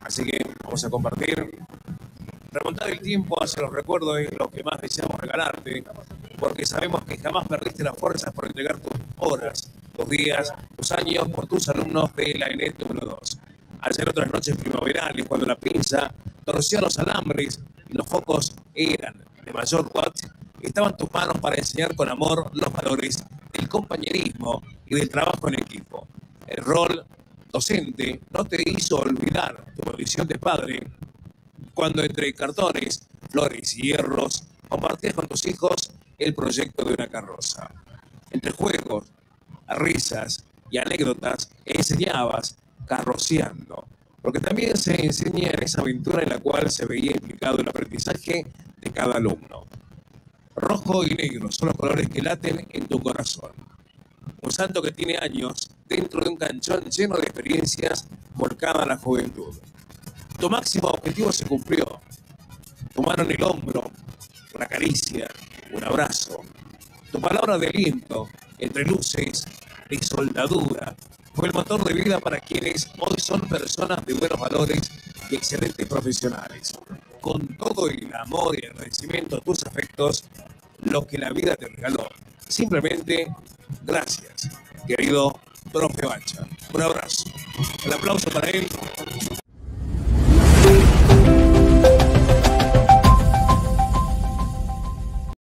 Así que vamos a compartir. Remontar el tiempo hacia los recuerdos es lo que más deseamos regalarte, porque sabemos que jamás perdiste las fuerzas por entregar tus horas, tus días, tus años por tus alumnos de la ENET número 2. Ayer otras noches primaverales, cuando la pinza torcía los alambres y los focos eran de mayor watt, estaban tus manos para enseñar con amor los valores del compañerismo y del trabajo en equipo. El rol no te hizo olvidar tu condición de padre cuando entre cartones, flores y hierros compartías con tus hijos el proyecto de una carroza. Entre juegos, risas y anécdotas enseñabas carroceando, porque también se enseña en esa aventura en la cual se veía implicado el aprendizaje de cada alumno. Rojo y negro son los colores que laten en tu corazón. Un santo que tiene años dentro de un canchón lleno de experiencias volcada a la juventud. Tu máximo objetivo se cumplió. En el hombro, una caricia, un abrazo. Tu palabra de aliento, entre luces y soldadura, fue el motor de vida para quienes hoy son personas de buenos valores y excelentes profesionales. Con todo el amor y agradecimiento a tus afectos, lo que la vida te regaló. Simplemente, gracias, querido Un abrazo. El aplauso para él.